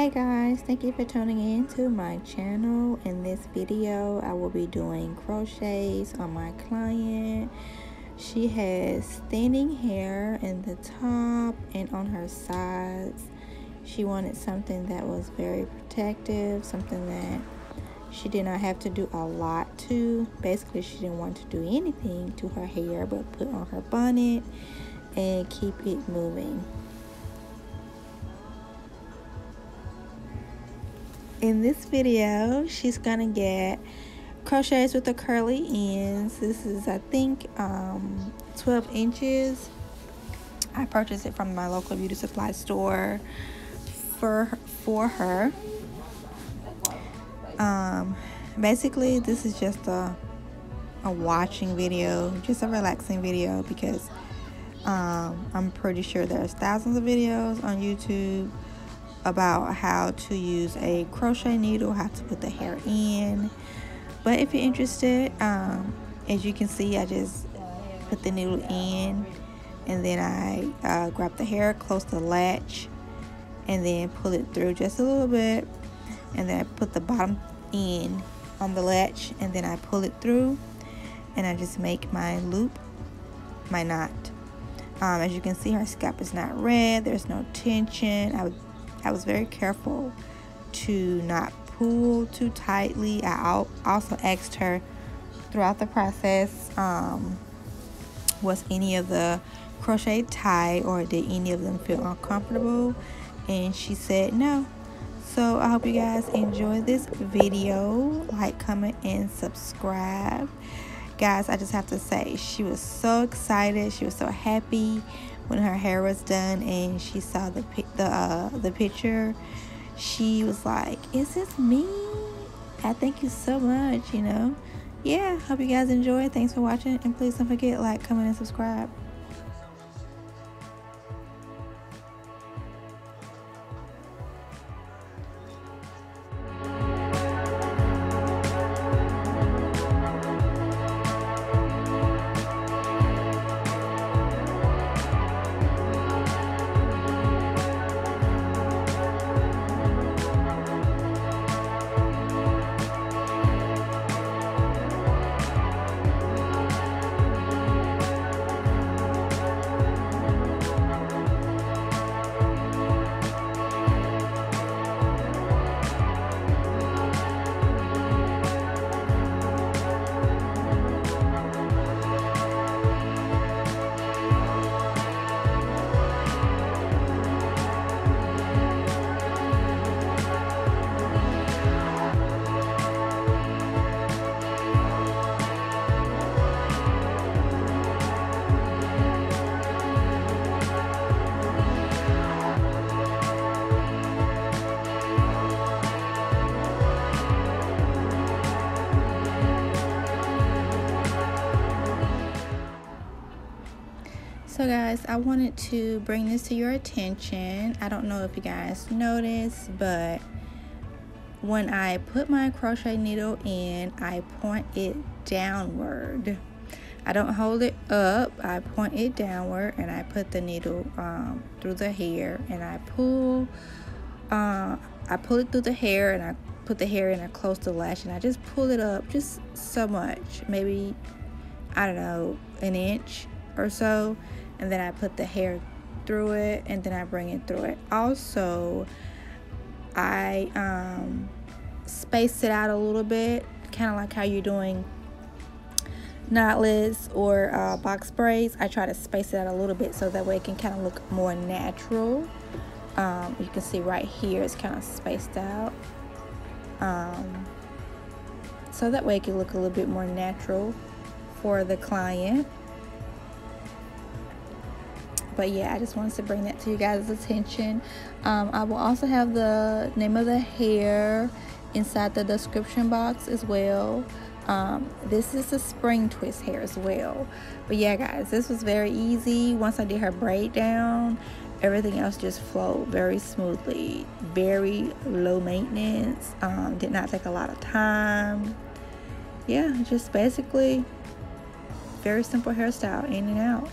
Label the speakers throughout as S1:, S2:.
S1: Hey guys, thank you for tuning in to my channel. In this video, I will be doing crochets on my client. She has thinning hair in the top and on her sides. She wanted something that was very protective, something that she did not have to do a lot to. Basically, she didn't want to do anything to her hair but put on her bonnet and keep it moving. In this video she's gonna get crochets with the curly ends. This is I think um, 12 inches. I purchased it from my local beauty supply store for for her. Um, basically this is just a a watching video just a relaxing video because um, I'm pretty sure there's thousands of videos on YouTube about how to use a crochet needle, how to put the hair in. But if you're interested, um, as you can see, I just put the needle in and then I uh, grab the hair close to the latch and then pull it through just a little bit and then I put the bottom in on the latch and then I pull it through and I just make my loop, my knot. Um, as you can see, her scalp is not red. There's no tension. I I was very careful to not pull too tightly. I also asked her throughout the process um, was any of the crochet tight or did any of them feel uncomfortable? And she said no. So i hope you guys enjoy this video. Like comment and subscribe guys i just have to say she was so excited she was so happy when her hair was done and she saw the the uh, the picture, she was like, "Is this me?" I thank you so much. You know, yeah. Hope you guys enjoy. Thanks for watching, and please don't forget like, comment, and subscribe. So guys, I wanted to bring this to your attention. I don't know if you guys noticed, but when I put my crochet needle in, I point it downward. I don't hold it up, I point it downward and I put the needle um, through the hair and I pull, uh, I pull it through the hair and I put the hair in a close to the latch and I just pull it up just so much, maybe, I don't know, an inch or so and then I put the hair through it and then I bring it through it. Also, I um, space it out a little bit, kind of like how you're doing knotless or uh, box braids. I try to space it out a little bit so that way it can kind of look more natural. Um, you can see right here it's kind of spaced out. Um, so that way it can look a little bit more natural for the client but yeah i just wanted to bring that to you guys attention. Um, i will also have the name of the hair inside the description box as well. Um, this is a spring twist hair as well. But yeah guys this was very easy. Once i did her braid down everything else just flowed very smoothly. Very low maintenance um, did not take a lot of time. Yeah just basically very simple hairstyle in and out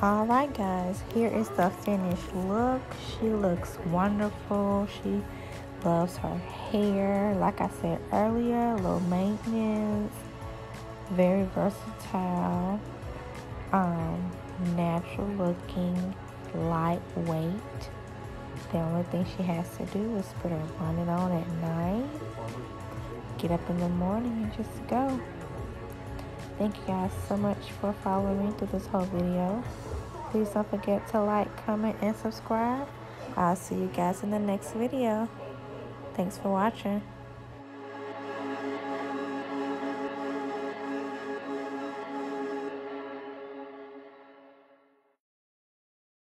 S1: Alright guys, here is the finished look. She looks wonderful. She loves her hair. Like I said earlier, low maintenance, very versatile, um, natural looking, lightweight. The only thing she has to do is put her bonnet on at night, get up in the morning and just go. Thank you guys so much for following me through this whole video. Please don't forget to like, comment, and subscribe. I'll see you guys in the next video. Thanks for watching.